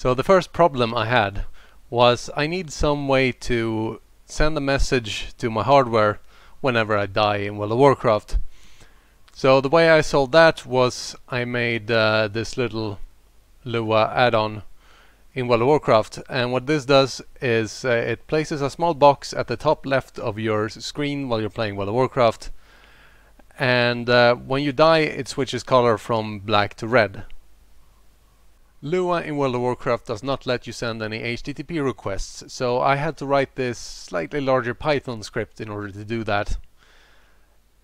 So the first problem I had was I need some way to send a message to my hardware whenever I die in World of Warcraft. So the way I solved that was I made uh, this little Lua add-on in World of Warcraft and what this does is uh, it places a small box at the top left of your screen while you're playing World of Warcraft and uh, when you die it switches color from black to red. Lua in World of Warcraft does not let you send any HTTP requests, so I had to write this slightly larger Python script in order to do that.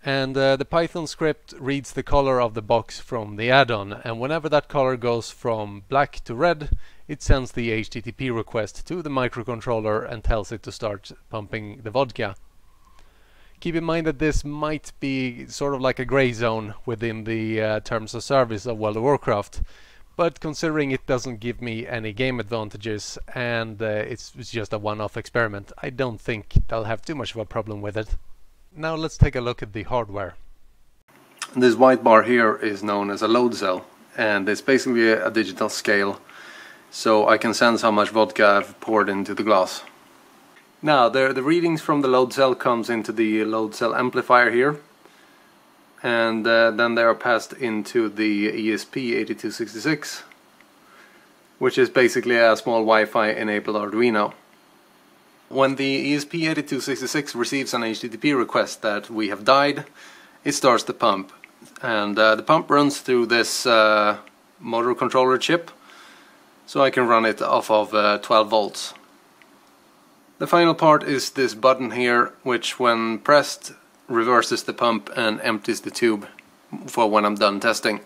And uh, the Python script reads the color of the box from the add-on, and whenever that color goes from black to red, it sends the HTTP request to the microcontroller and tells it to start pumping the vodka. Keep in mind that this might be sort of like a gray zone within the uh, terms of service of World of Warcraft, but considering it doesn't give me any game advantages and uh, it's, it's just a one-off experiment, I don't think I'll have too much of a problem with it. Now let's take a look at the hardware. This white bar here is known as a load cell and it's basically a, a digital scale so I can sense how much vodka I've poured into the glass. Now the, the readings from the load cell comes into the load cell amplifier here and uh, then they are passed into the ESP8266 which is basically a small Wi-Fi enabled Arduino. When the ESP8266 receives an HTTP request that we have died, it starts the pump and uh, the pump runs through this uh, motor controller chip so I can run it off of uh, 12 volts. The final part is this button here which when pressed reverses the pump and empties the tube for when I'm done testing.